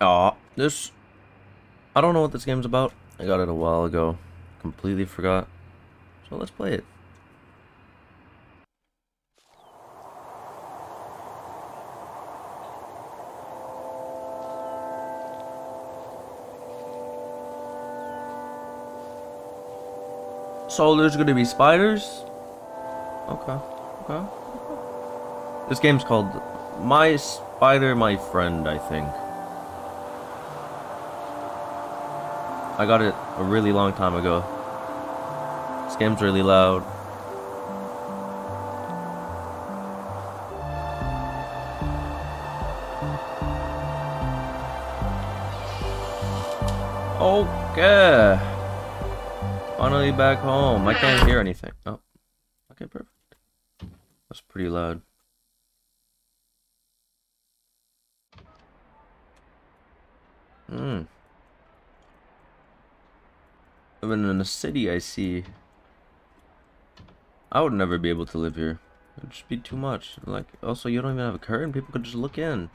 Aw, this... I don't know what this game's about. I got it a while ago. Completely forgot. So let's play it. So there's gonna be spiders? Okay, okay. This game's called My Spider My Friend, I think. I got it a really long time ago. This game's really loud. Okay. Finally back home. I can't hear anything. Oh. Okay, perfect. That's pretty loud. Hmm. Living in a city, I see. I would never be able to live here. It would just be too much. Like, also, you don't even have a curtain. People could just look in.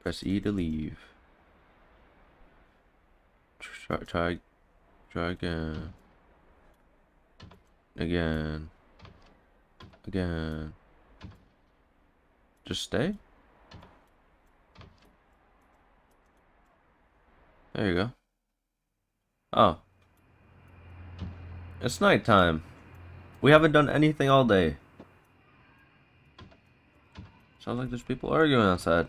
Press E to leave. Try, try, try again. Again. Again. Just stay? There you go. Oh. It's nighttime. We haven't done anything all day. Sounds like there's people arguing outside.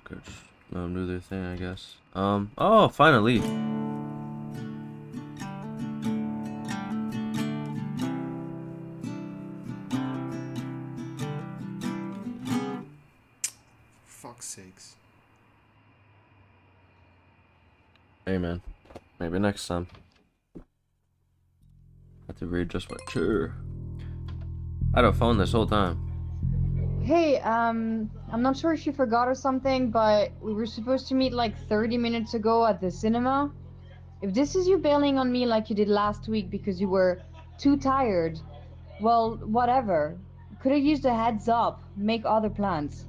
Okay, just let them do their thing, I guess. Um, oh, finally. Sakes. Hey, man. Maybe next time. Have to readjust my chair. I had a phone this whole time. Hey, um, I'm not sure if you forgot or something, but we were supposed to meet like 30 minutes ago at the cinema. If this is you bailing on me like you did last week because you were too tired, well, whatever. Could have used a heads up, make other plans.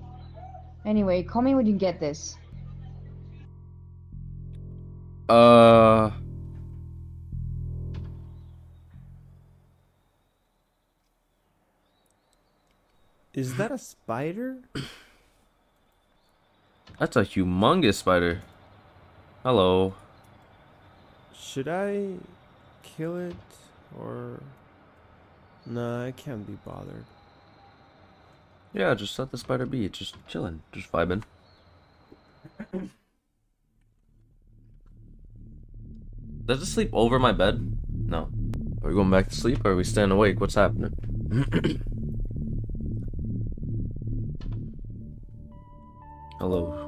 Anyway, call me when you get this. Uh. Is that a spider? That's a humongous spider. Hello. Should I kill it or Nah, I can't be bothered. Yeah, just let the spider be. It's just chilling, just vibing. Does it sleep over my bed? No. Are we going back to sleep or are we staying awake? What's happening? Hello.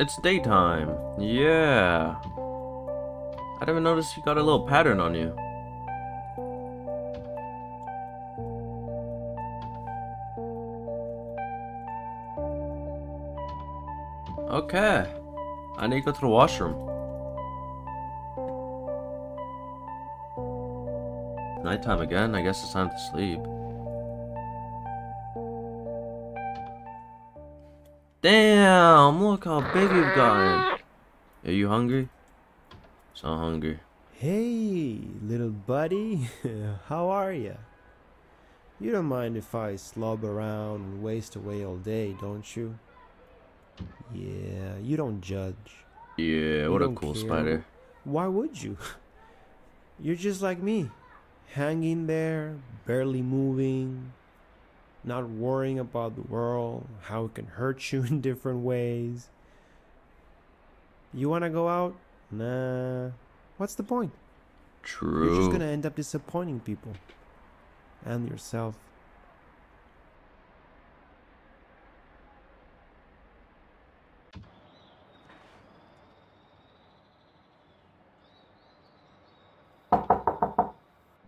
It's daytime. Yeah. I didn't even notice you got a little pattern on you. Okay. I need to go to the washroom. Nighttime again. I guess it's time to sleep. Damn, look how big you've gotten. Are you hungry? So hungry. Hey, little buddy. How are ya? You don't mind if I slob around and waste away all day, don't you? Yeah, you don't judge. Yeah, what a cool care. spider. Why would you? You're just like me, hanging there, barely moving, not worrying about the world, how it can hurt you in different ways. You want to go out? Nah. What's the point? You're just going to end up disappointing people and yourself.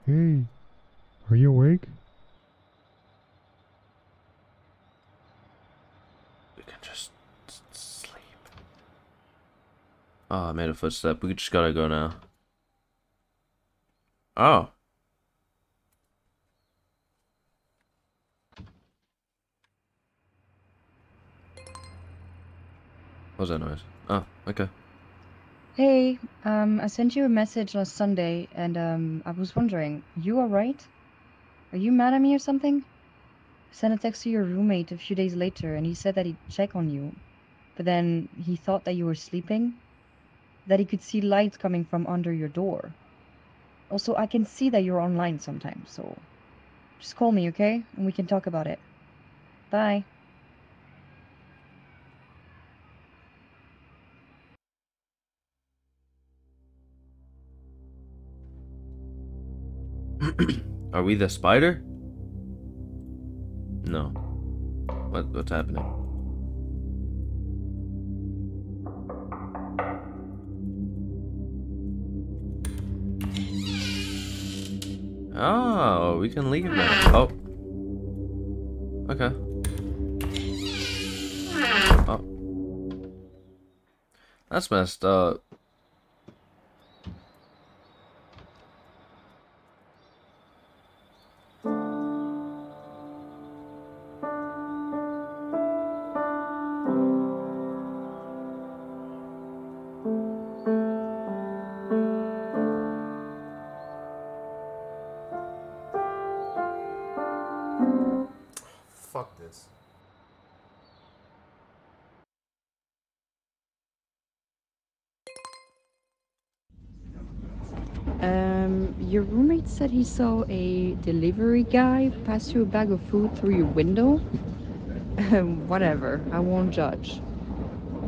Hey, are you awake? We can just s- sleep. Oh, I made a footstep. We just gotta go now. Oh. What was that noise? Oh, okay. Hey, um, I sent you a message last Sunday, and um, I was wondering, you alright? Are you mad at me or something? I sent a text to your roommate a few days later, and he said that he'd check on you, but then he thought that you were sleeping, that he could see lights coming from under your door. Also, I can see that you're online sometimes, so just call me, okay? And we can talk about it. Bye. Are we the spider? No. What what's happening? Oh, we can leave now. Oh. Okay. Oh. That's messed up. Um, your roommate said he saw a delivery guy pass you a bag of food through your window. Um, Whatever, I won't judge.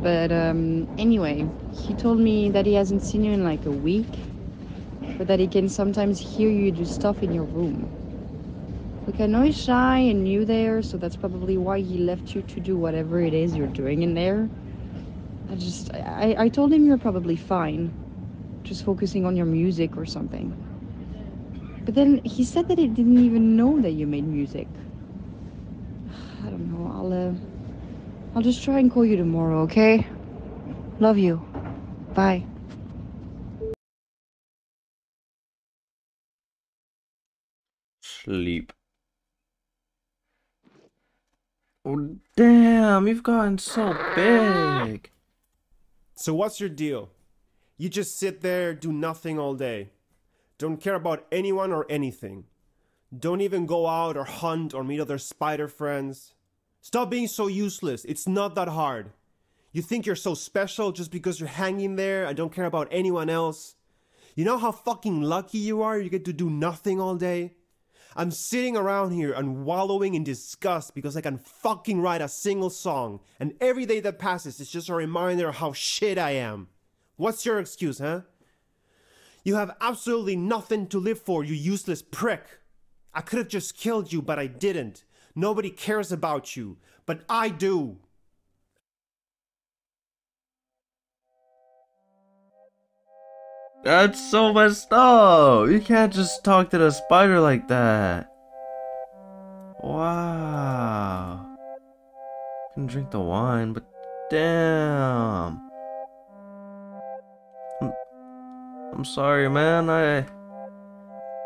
But um, anyway, he told me that he hasn't seen you in like a week, but that he can sometimes hear you do stuff in your room. Look, I know he's shy and new there, so that's probably why he left you to do whatever it is you're doing in there. I just, I, I told him you're probably fine just focusing on your music or something. But then he said that he didn't even know that you made music. I don't know. I'll uh, I'll just try and call you tomorrow, okay? Love you. Bye. Sleep. Oh, damn, you've gotten so big. So what's your deal? You just sit there, do nothing all day. Don't care about anyone or anything. Don't even go out or hunt or meet other spider friends. Stop being so useless. It's not that hard. You think you're so special just because you're hanging there and don't care about anyone else? You know how fucking lucky you are you get to do nothing all day? I'm sitting around here and wallowing in disgust because I can fucking write a single song, and every day that passes is just a reminder of how shit I am. What's your excuse, huh? You have absolutely nothing to live for, you useless prick. I could have just killed you, but I didn't. Nobody cares about you, but I do. That's so messed up. You can't just talk to the spider like that. Wow. Can drink the wine, but damn. I'm, sorry, man. I I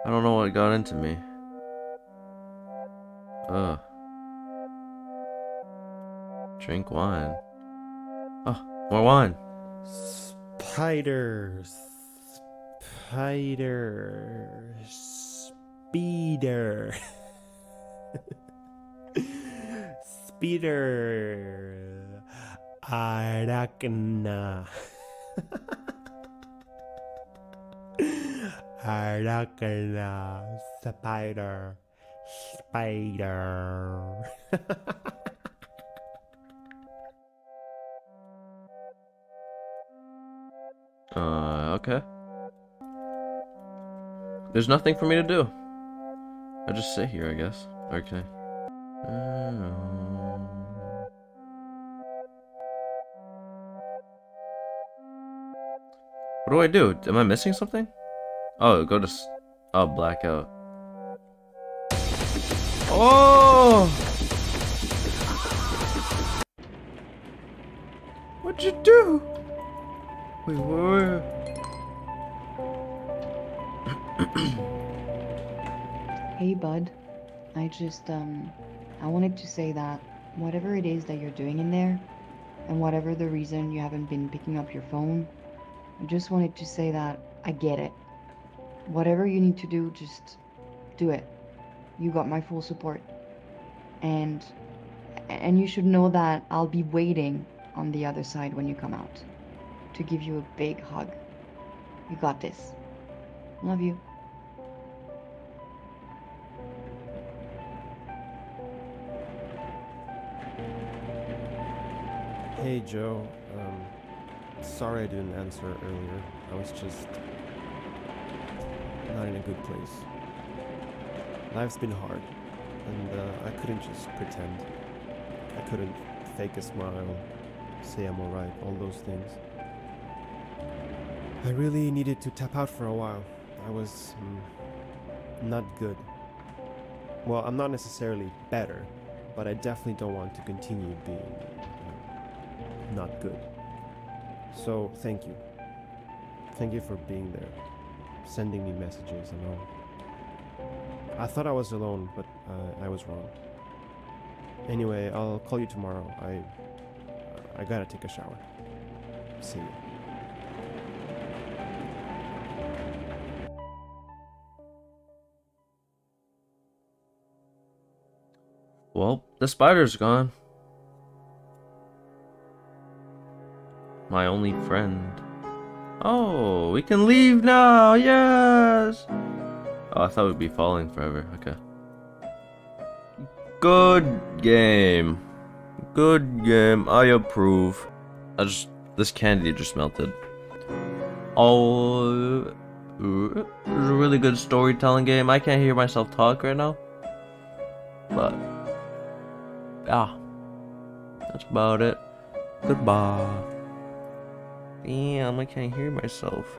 don't know what got into me. Ugh. Drink wine. Oh, more wine. Spider. Spider. Speeder. Speeder. Arachna. Arachna. Spider. Spider. Uh, okay. There's nothing for me to do. I just sit here, I guess. Okay. Um, What do I do? Am I missing something? Oh, go to... Oh, blackout. Oh! What'd you do? Wait, where? Hey, bud. I just, um, I wanted to say that whatever it is that you're doing in there, and whatever the reason you haven't been picking up your phone, I just wanted to say that I get it. Whatever you need to do, just do it. You got my full support. And and you should know that I'll be waiting on the other side when you come out to give you a big hug. You got this. Love you. Hey Joe, um, sorry I didn't answer earlier. I was just not in a good place. Life's been hard, and uh, I couldn't just pretend. I couldn't fake a smile, say I'm alright, all those things. I really needed to tap out for a while. I was mm, not good. Well, I'm not necessarily better, but I definitely don't want to continue being not good. So, thank you. Thank you for being there, sending me messages and all. I thought I was alone, but uh, I was wrong. Anyway, I'll call you tomorrow. I I gotta take a shower. See you. Well, the spider's gone. My only friend. Oh, we can leave now. Yes. Oh, I thought we'd be falling forever. Okay. Good game. Good game. I approve. I just this candy just melted. Oh, was a really good storytelling game. I can't hear myself talk right now, but yeah, that's about it. Goodbye. Damn, I can't hear myself.